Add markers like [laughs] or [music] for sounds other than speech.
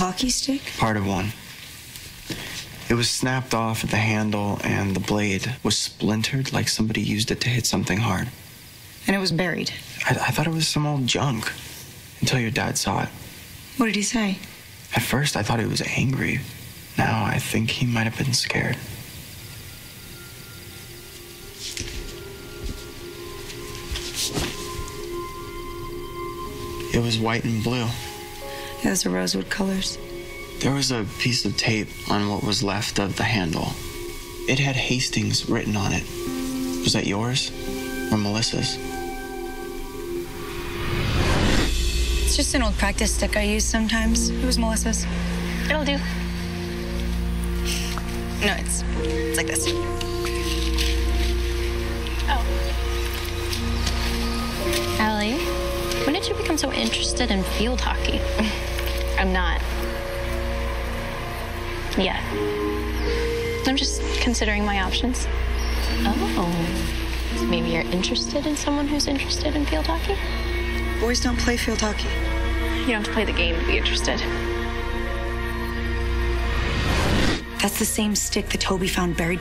hockey stick? Part of one. It was snapped off at the handle, and the blade was splintered like somebody used it to hit something hard. And it was buried. I, I thought it was some old junk until your dad saw it. What did he say? At first, I thought he was angry. Now, I think he might have been scared. It was white and blue. Those are rosewood colors. There was a piece of tape on what was left of the handle. It had Hastings written on it. Was that yours or Melissa's? It's just an old practice stick I use sometimes. It was Melissa's. It'll do. No, it's it's like this. Oh. Ali, when did you become so interested in field hockey? [laughs] I'm not. Yet. I'm just considering my options. Oh. Maybe you're interested in someone who's interested in field hockey? Boys don't play field hockey. You don't have to play the game to be interested. That's the same stick that Toby found buried